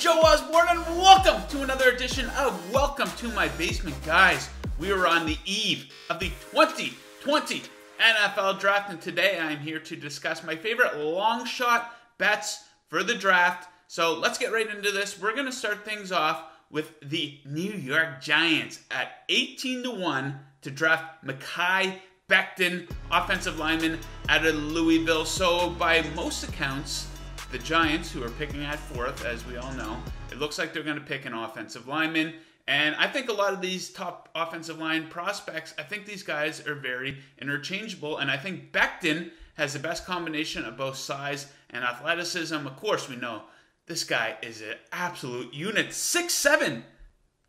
Joe Osborne, and welcome to another edition of Welcome to My Basement. Guys, we are on the eve of the 2020 NFL Draft, and today I'm here to discuss my favorite long shot bets for the draft. So let's get right into this. We're going to start things off with the New York Giants at 18 to 1 to draft Mekhi Becton, offensive lineman out of Louisville. So, by most accounts, the Giants, who are picking at fourth, as we all know, it looks like they're going to pick an offensive lineman. And I think a lot of these top offensive line prospects, I think these guys are very interchangeable. And I think Becton has the best combination of both size and athleticism. Of course, we know this guy is an absolute unit. 6'7,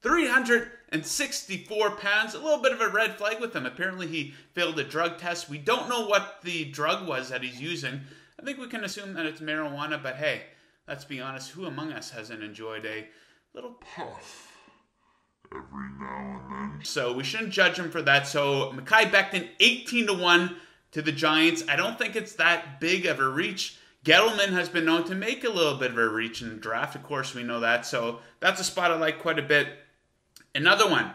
364 pounds. A little bit of a red flag with him. Apparently, he failed a drug test. We don't know what the drug was that he's using. I think we can assume that it's marijuana, but hey, let's be honest, who among us hasn't enjoyed a little puff every now and then? So we shouldn't judge him for that. So Mekhi Becton, 18 to 1 to the Giants. I don't think it's that big of a reach. Gettleman has been known to make a little bit of a reach in the draft. Of course, we know that. So that's a spot I like quite a bit. Another one,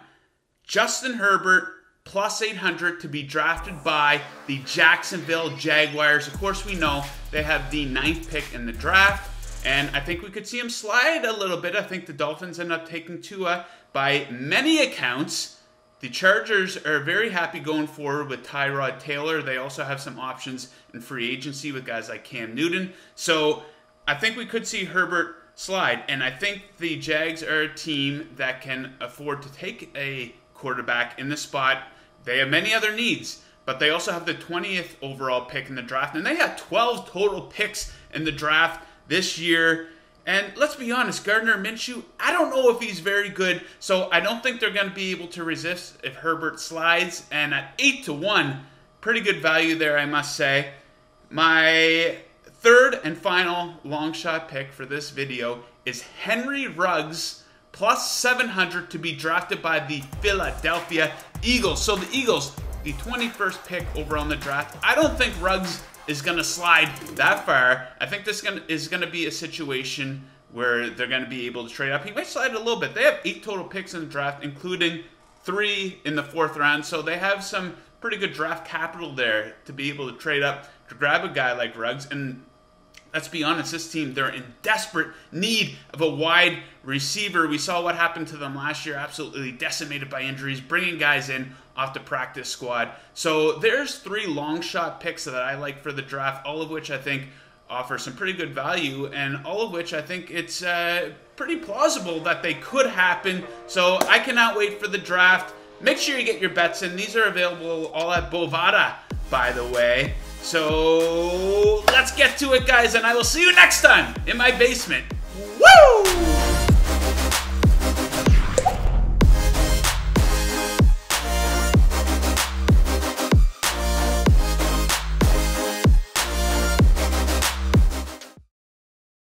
Justin Herbert plus 800 to be drafted by the Jacksonville Jaguars. Of course, we know they have the ninth pick in the draft, and I think we could see him slide a little bit. I think the Dolphins end up taking Tua by many accounts. The Chargers are very happy going forward with Tyrod Taylor. They also have some options in free agency with guys like Cam Newton. So I think we could see Herbert slide. And I think the Jags are a team that can afford to take a quarterback in the spot they have many other needs, but they also have the 20th overall pick in the draft, and they had 12 total picks in the draft this year. And let's be honest, Gardner Minshew, I don't know if he's very good, so I don't think they're going to be able to resist if Herbert slides. And at 8 to 1, pretty good value there, I must say. My third and final long shot pick for this video is Henry Ruggs plus 700 to be drafted by the Philadelphia Eagles. So the Eagles, the 21st pick over on the draft. I don't think Ruggs is going to slide that far. I think this is going to be a situation where they're going to be able to trade up. He might slide a little bit. They have eight total picks in the draft, including three in the fourth round. So they have some pretty good draft capital there to be able to trade up to grab a guy like Ruggs. And let's be honest, this team, they're in desperate need of a wide receiver. We saw what happened to them last year, absolutely decimated by injuries, bringing guys in off the practice squad. So there's three long shot picks that I like for the draft, all of which I think offer some pretty good value, and all of which I think it's uh, pretty plausible that they could happen. So I cannot wait for the draft. Make sure you get your bets in. These are available all at Bovada, by the way. So let's get to it, guys, and I will see you next time in my basement.